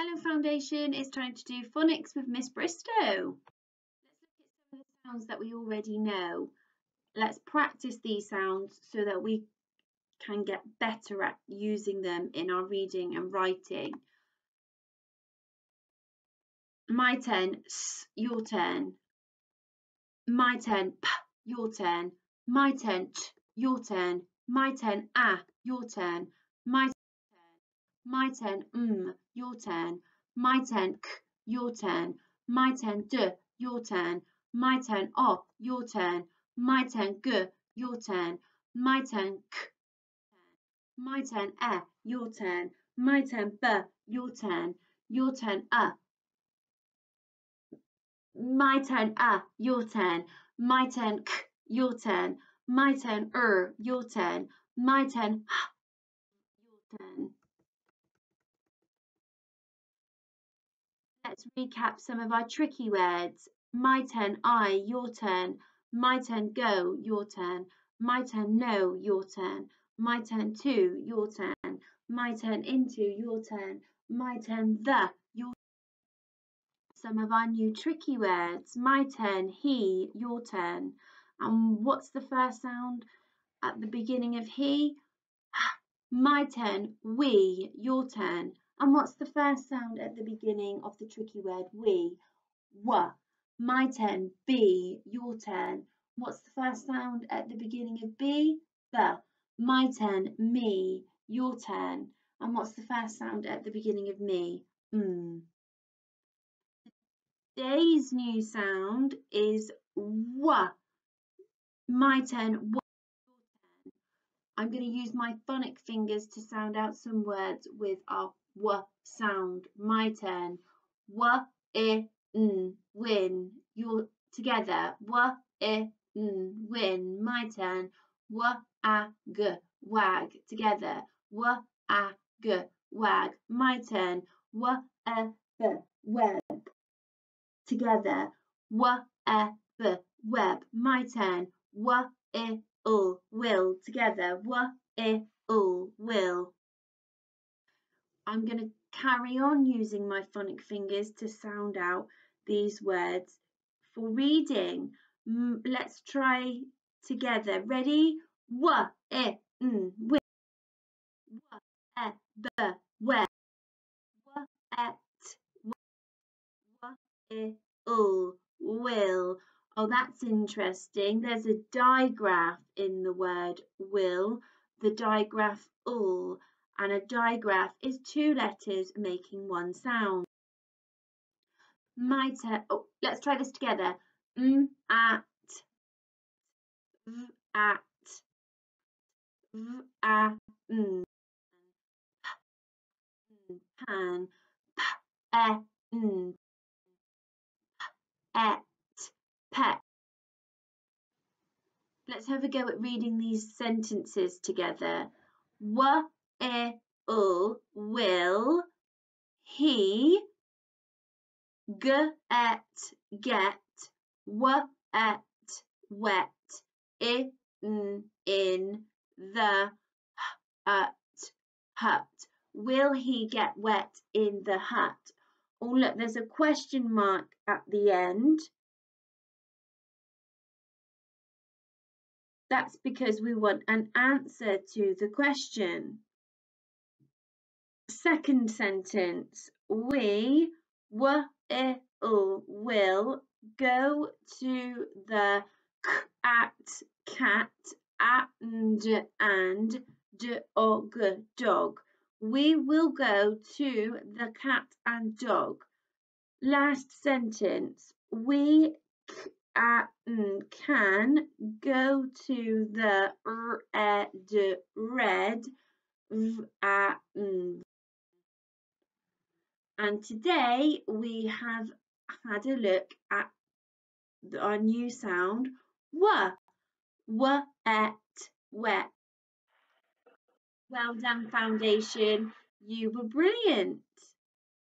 Hello Foundation, it's time to do phonics with Miss Bristow. Let's look at some of the sounds that we already know. Let's practice these sounds so that we can get better at using them in our reading and writing. My turn, s, your turn. My turn, p, your turn. My turn, t, your turn. My turn, a, your turn. My my turn, mm, your turn. My turn, k, your turn. My turn, d, your turn. My turn, o, your turn. My turn, g, your turn. My turn, k, my turn, e, your turn. My turn, b, your turn. Your turn, a. My turn, a, your turn. My turn, k, your turn. My turn, er, your turn. My turn, h, your turn. Let's recap some of our tricky words. My turn, I, your turn. My turn, go, your turn. My turn, no, your turn. My turn, to, your turn. My turn, into, your turn. My turn, the, your Some of our new tricky words. My turn, he, your turn. And what's the first sound at the beginning of he? My turn, we, your turn. And what's the first sound at the beginning of the tricky word we? W. My turn, be, your turn. What's the first sound at the beginning of be? The. My turn, me, your turn. And what's the first sound at the beginning of me? Mm. Today's new sound is w. My turn, I'm going to use my phonic fingers to sound out some words with our w sound. My turn. W, i, n, win. You're together. W, i, n, win. My turn. W, a, g, wag. Together. W, a, g, wag. My turn. W, a, b, web. Together. W, a, b, web. My turn. W, i, ul, will. Together. W, i, ul, will. I'm going to carry on using my phonic fingers to sound out these words for reading. let's try together. Ready? W, e, n, w, w, e, b, et, w, e, will. Oh, that's interesting. There's a digraph in the word will, the digraph ul and a digraph is two letters making one sound. Mitre, uh, oh, let's try this together. M, at, v, at, v, a, n, pan, p, e, n, et, pet. Let's have a go at reading these sentences together. W will he g et get w et wet in in the hut hut. Will he get wet in the hut? Oh look there's a question mark at the end. That's because we want an answer to the question Second sentence, we will will go to the at cat and and dog dog. We will go to the cat and dog. Last sentence, we can go to the red red and today we have had a look at our new sound w, w, et, wet. Well done, Foundation. You were brilliant.